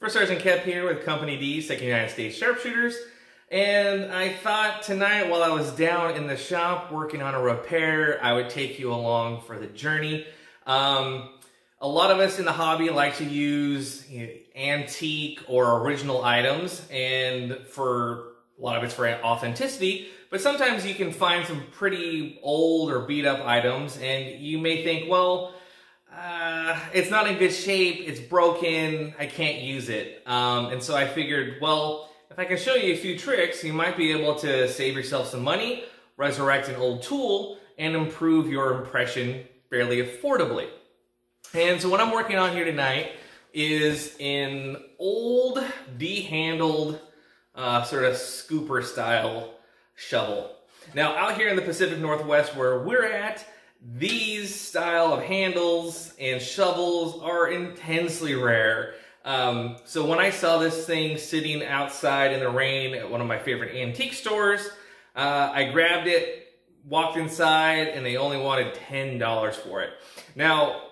First Sergeant Kep here with Company D, 2nd United States Sharpshooters. And I thought tonight while I was down in the shop working on a repair, I would take you along for the journey. Um, a lot of us in the hobby like to use you know, antique or original items, and for a lot of it's for authenticity, but sometimes you can find some pretty old or beat up items, and you may think, well, it's not in good shape, it's broken, I can't use it. Um, and so I figured, well, if I can show you a few tricks, you might be able to save yourself some money, resurrect an old tool, and improve your impression fairly affordably. And so what I'm working on here tonight is an old, D-handled, uh, sort of scooper style shovel. Now out here in the Pacific Northwest where we're at, these style of handles and shovels are intensely rare. Um, so when I saw this thing sitting outside in the rain at one of my favorite antique stores, uh, I grabbed it, walked inside, and they only wanted $10 for it. Now,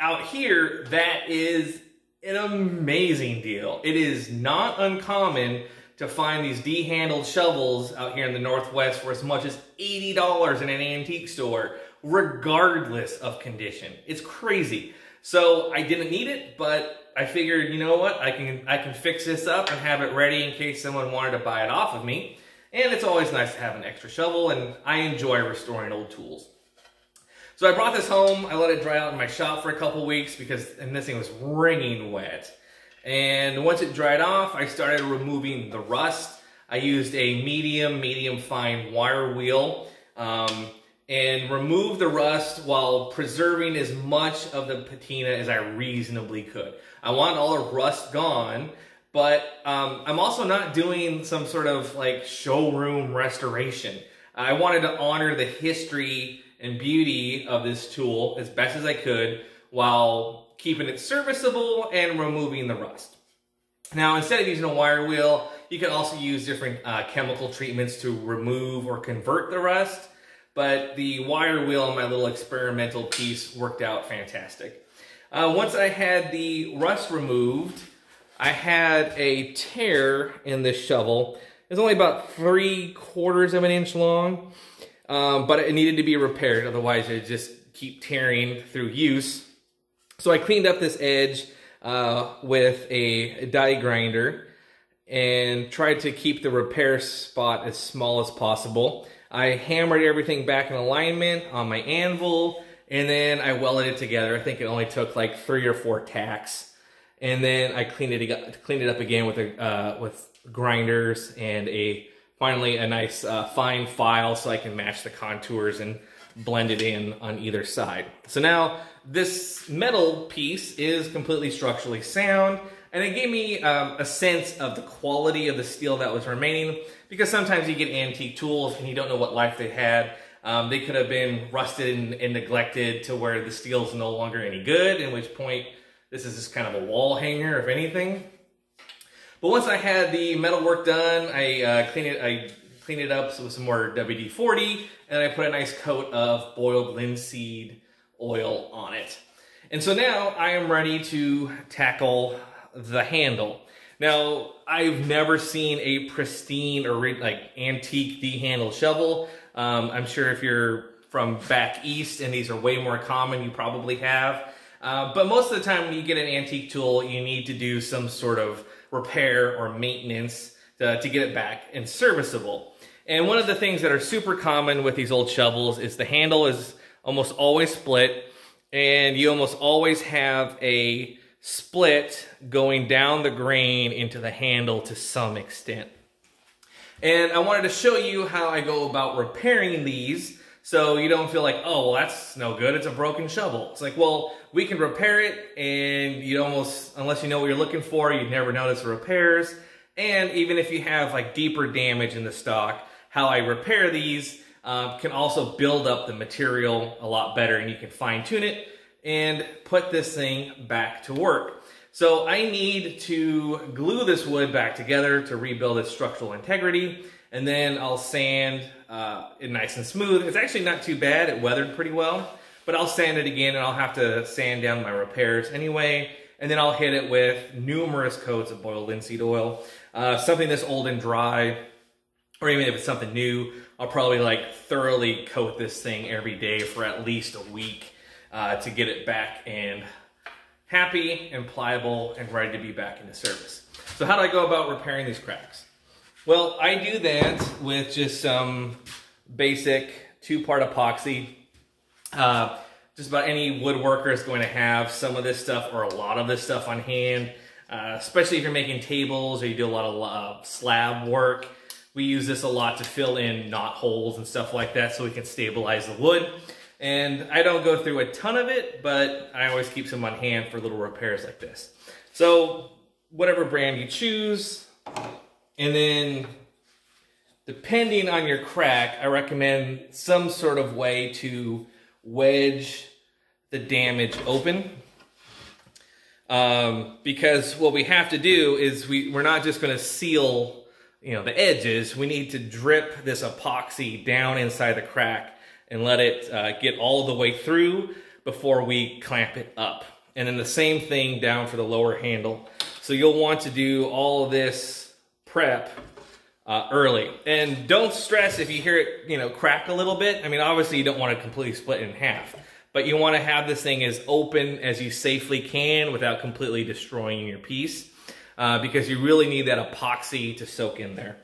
out here, that is an amazing deal. It is not uncommon to find these D-handled shovels out here in the Northwest for as much as $80 in an antique store regardless of condition. It's crazy. So I didn't need it, but I figured, you know what, I can I can fix this up and have it ready in case someone wanted to buy it off of me. And it's always nice to have an extra shovel, and I enjoy restoring old tools. So I brought this home, I let it dry out in my shop for a couple weeks because, and this thing was wringing wet. And once it dried off, I started removing the rust. I used a medium, medium fine wire wheel. Um, and remove the rust while preserving as much of the patina as I reasonably could. I want all the rust gone, but um, I'm also not doing some sort of like showroom restoration. I wanted to honor the history and beauty of this tool as best as I could while keeping it serviceable and removing the rust. Now, instead of using a wire wheel, you can also use different uh, chemical treatments to remove or convert the rust but the wire wheel on my little experimental piece worked out fantastic. Uh, once I had the rust removed, I had a tear in this shovel. It's only about three quarters of an inch long, um, but it needed to be repaired, otherwise it just keep tearing through use. So I cleaned up this edge uh, with a die grinder and tried to keep the repair spot as small as possible. I hammered everything back in alignment on my anvil, and then I welded it together. I think it only took like three or four tacks. And then I cleaned it, cleaned it up again with, a, uh, with grinders and a finally a nice uh, fine file so I can match the contours and blend it in on either side. So now this metal piece is completely structurally sound and it gave me um, a sense of the quality of the steel that was remaining because sometimes you get antique tools and you don't know what life they had. Um, they could have been rusted and, and, neglected to where the steel is no longer any good, in which point this is just kind of a wall hanger, if anything. But once I had the metal work done, I uh, cleaned it. I cleaned it up with some more WD-40, and I put a nice coat of boiled linseed oil on it. And so now I am ready to tackle the handle. Now, I've never seen a pristine or like antique D-handle shovel. Um, I'm sure if you're from back east and these are way more common, you probably have. Uh, but most of the time when you get an antique tool, you need to do some sort of repair or maintenance to, to get it back and serviceable. And one of the things that are super common with these old shovels is the handle is almost always split and you almost always have a split going down the grain into the handle to some extent. And I wanted to show you how I go about repairing these so you don't feel like, oh, well, that's no good. It's a broken shovel. It's like, well, we can repair it and you almost, unless you know what you're looking for, you'd never notice the repairs. And even if you have like deeper damage in the stock, how I repair these uh, can also build up the material a lot better and you can fine tune it and put this thing back to work. So I need to glue this wood back together to rebuild its structural integrity, and then I'll sand uh, it nice and smooth. It's actually not too bad, it weathered pretty well, but I'll sand it again and I'll have to sand down my repairs anyway, and then I'll hit it with numerous coats of boiled linseed oil. Uh, something that's old and dry, or even if it's something new, I'll probably like thoroughly coat this thing every day for at least a week uh, to get it back and happy and pliable and ready to be back into service. So how do I go about repairing these cracks? Well, I do that with just some basic two-part epoxy. Uh, just about any woodworker is going to have some of this stuff or a lot of this stuff on hand, uh, especially if you're making tables or you do a lot of uh, slab work. We use this a lot to fill in knot holes and stuff like that so we can stabilize the wood. And I don't go through a ton of it, but I always keep some on hand for little repairs like this. So whatever brand you choose, and then depending on your crack, I recommend some sort of way to wedge the damage open. Um, because what we have to do is we, we're not just going to seal you know, the edges. We need to drip this epoxy down inside the crack and let it uh, get all the way through before we clamp it up. And then the same thing down for the lower handle. So you'll want to do all this prep uh, early. And don't stress if you hear it, you know, crack a little bit. I mean, obviously you don't want to completely split it in half, but you want to have this thing as open as you safely can without completely destroying your piece uh, because you really need that epoxy to soak in there.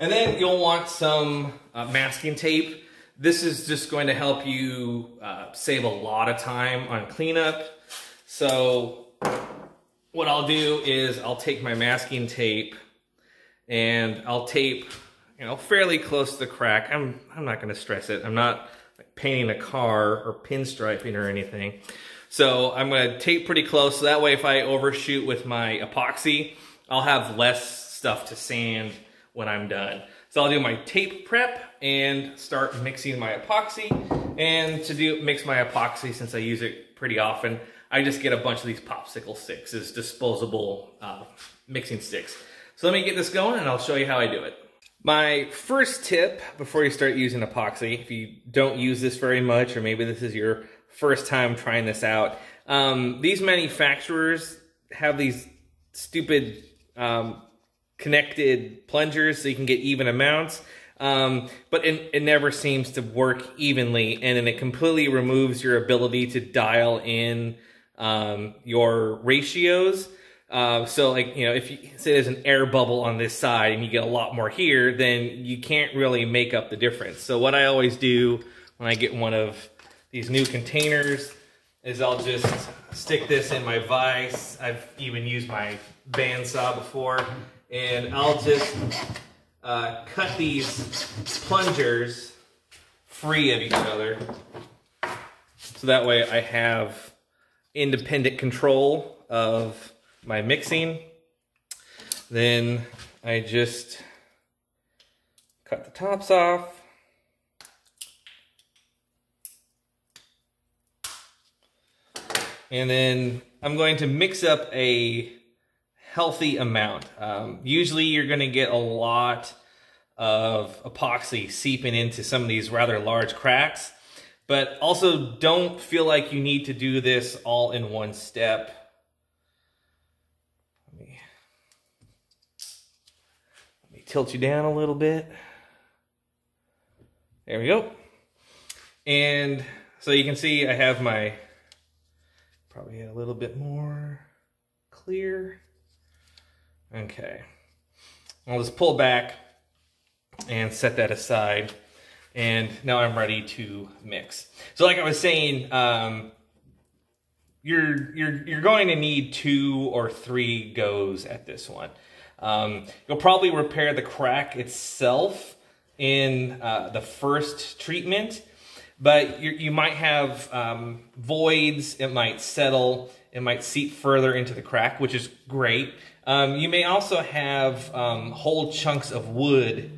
And then you'll want some uh, masking tape. This is just going to help you uh, save a lot of time on cleanup. So what I'll do is I'll take my masking tape and I'll tape, you know, fairly close to the crack. I'm, I'm not gonna stress it. I'm not painting a car or pinstriping or anything. So I'm gonna tape pretty close so that way if I overshoot with my epoxy, I'll have less stuff to sand when I'm done. So I'll do my tape prep and start mixing my epoxy. And to do mix my epoxy, since I use it pretty often, I just get a bunch of these popsicle sticks as disposable uh, mixing sticks. So let me get this going and I'll show you how I do it. My first tip before you start using epoxy, if you don't use this very much, or maybe this is your first time trying this out, um, these manufacturers have these stupid um, connected plungers so you can get even amounts. Um, but it, it, never seems to work evenly, and then it completely removes your ability to dial in um, your ratios. Uh, so like, you know, if you say there's an air bubble on this side and you get a lot more here, then you can't really make up the difference. So what I always do when I get one of these new containers is I'll just stick this in my vise. I've even used my bandsaw before and I'll just uh, cut these plungers free of each other. So that way I have independent control of my mixing. Then I just cut the tops off. And then I'm going to mix up a healthy amount. Um, usually you're going to get a lot of epoxy seeping into some of these rather large cracks. But also don't feel like you need to do this all in one step. Let me tilt you down a little bit. There we go. And so you can see I have my, probably a little bit more clear. Okay. I'll just pull back and set that aside. And now I'm ready to mix. So like I was saying, um, you're, you're, you're going to need two or three goes at this one. Um, you'll probably repair the crack itself in uh, the first treatment, but you might have um, voids, it might settle, it might seep further into the crack, which is great. Um, you may also have um, whole chunks of wood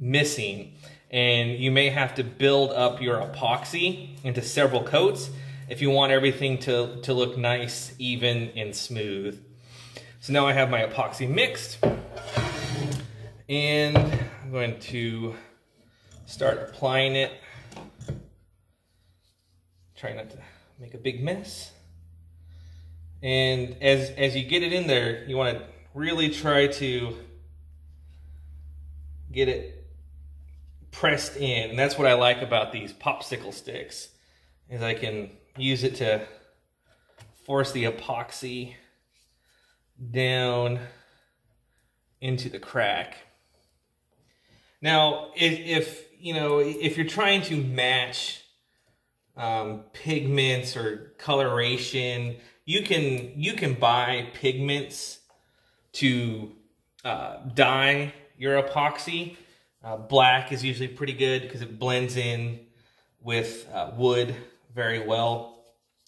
missing, and you may have to build up your epoxy into several coats if you want everything to, to look nice, even, and smooth. So now I have my epoxy mixed and I'm going to start applying it. Try not to make a big mess. And as, as you get it in there, you want to really try to get it pressed in. And that's what I like about these popsicle sticks, is I can use it to force the epoxy down into the crack. Now, if, if you know, if you're trying to match um, pigments or coloration, you can you can buy pigments to uh, dye your epoxy. Uh, black is usually pretty good because it blends in with uh, wood very well.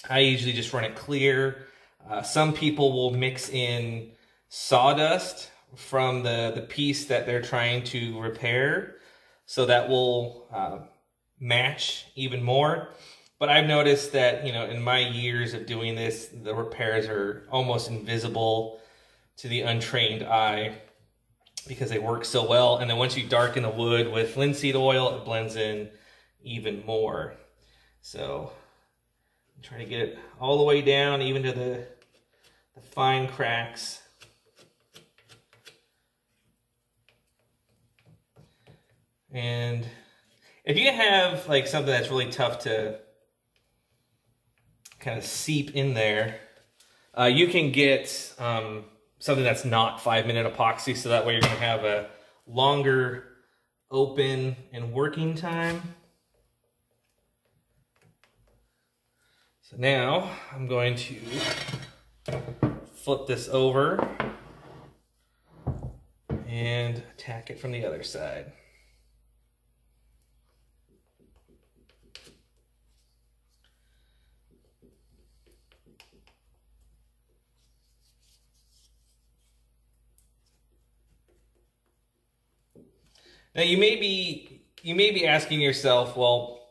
I usually just run it clear. Uh, some people will mix in sawdust from the, the piece that they're trying to repair. So that will uh, match even more. But I've noticed that, you know, in my years of doing this, the repairs are almost invisible to the untrained eye because they work so well. And then once you darken the wood with linseed oil, it blends in even more. So I'm trying to get it all the way down, even to the, the fine cracks. And if you have like something that's really tough to kind of seep in there, uh, you can get um, something that's not five minute epoxy. So that way you're gonna have a longer open and working time. So now I'm going to flip this over and attack it from the other side. Now you may be you may be asking yourself, well,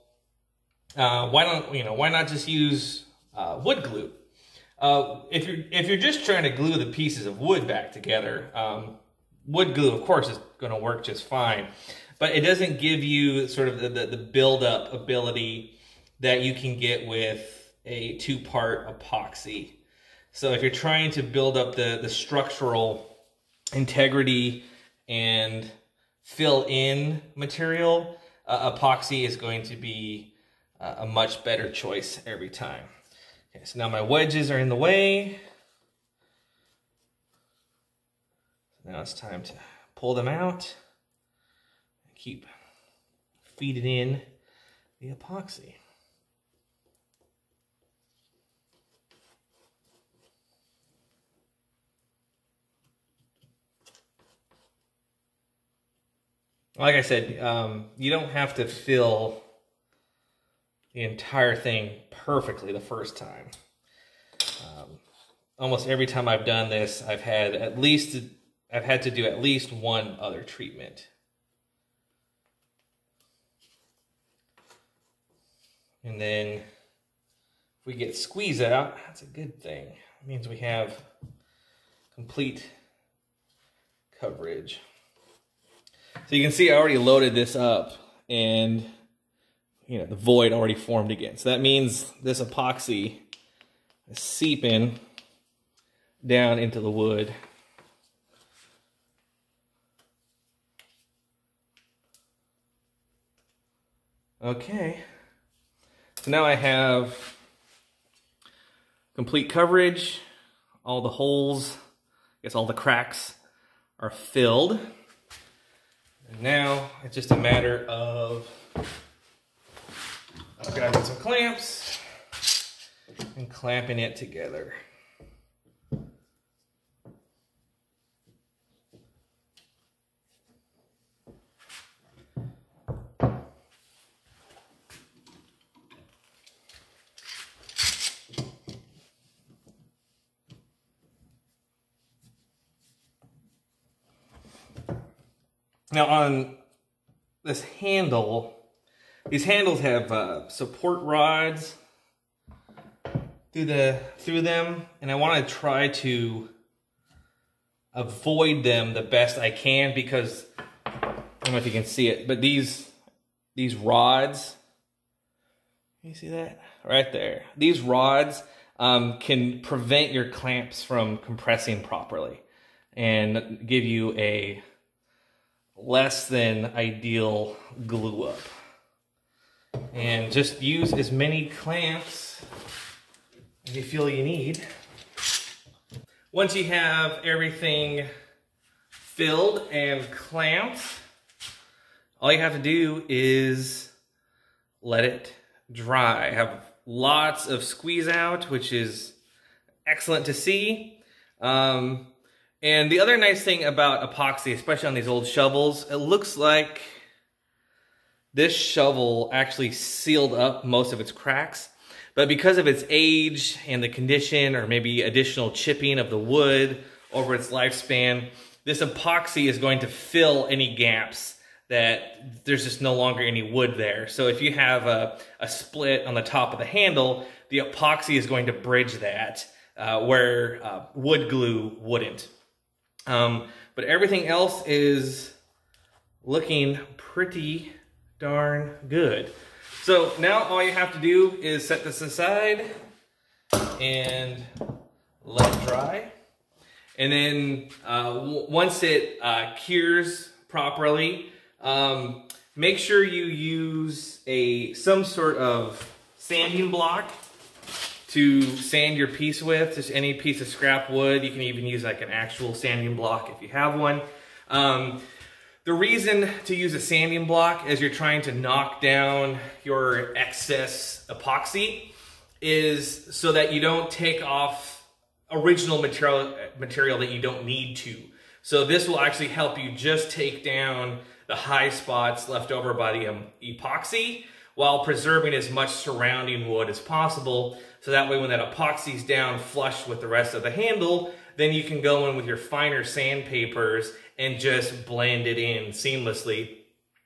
uh, why don't you know why not just use uh, wood glue? Uh, if you're if you're just trying to glue the pieces of wood back together, um, wood glue, of course, is going to work just fine, but it doesn't give you sort of the, the, the build up ability that you can get with a two part epoxy. So if you're trying to build up the the structural integrity and fill in material, uh, epoxy is going to be uh, a much better choice every time. Okay, so now my wedges are in the way. Now it's time to pull them out. And keep feeding in the epoxy. Like I said, um, you don't have to fill the entire thing perfectly the first time. Um, almost every time I've done this, I've had at least I've had to do at least one other treatment. And then if we get squeeze out, that's a good thing. It means we have complete coverage. So you can see I already loaded this up and you know the void already formed again. So that means this epoxy is seeping down into the wood. Okay, so now I have complete coverage. All the holes, I guess all the cracks are filled. And now it's just a matter of grabbing some clamps and clamping it together. Now on this handle, these handles have uh, support rods through the through them, and I want to try to avoid them the best I can because I don't know if you can see it, but these these rods, you see that right there? These rods um, can prevent your clamps from compressing properly and give you a less than ideal glue up. And just use as many clamps as you feel you need. Once you have everything filled and clamped, all you have to do is let it dry. I have lots of squeeze out, which is excellent to see. Um, and the other nice thing about epoxy, especially on these old shovels, it looks like this shovel actually sealed up most of its cracks. But because of its age and the condition or maybe additional chipping of the wood over its lifespan, this epoxy is going to fill any gaps that there's just no longer any wood there. So if you have a, a split on the top of the handle, the epoxy is going to bridge that uh, where uh, wood glue wouldn't. Um, but everything else is looking pretty darn good. So now all you have to do is set this aside and let it dry. And then uh, once it uh, cures properly, um, make sure you use a some sort of sanding block to sand your piece with, just any piece of scrap wood. You can even use like an actual sanding block if you have one. Um, the reason to use a sanding block as you're trying to knock down your excess epoxy is so that you don't take off original material, material that you don't need to. So this will actually help you just take down the high spots left over by the um, epoxy while preserving as much surrounding wood as possible. So that way when that epoxy's down flush with the rest of the handle, then you can go in with your finer sandpapers and just blend it in seamlessly.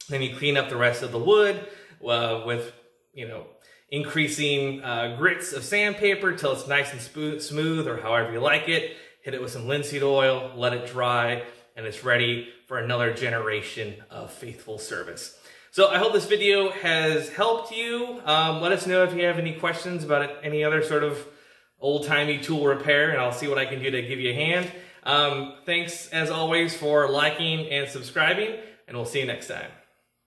Then you clean up the rest of the wood uh, with, you know, increasing uh, grits of sandpaper till it's nice and smooth or however you like it. Hit it with some linseed oil, let it dry, and it's ready for another generation of faithful service. So I hope this video has helped you. Um, let us know if you have any questions about any other sort of old-timey tool repair, and I'll see what I can do to give you a hand. Um, thanks, as always, for liking and subscribing, and we'll see you next time.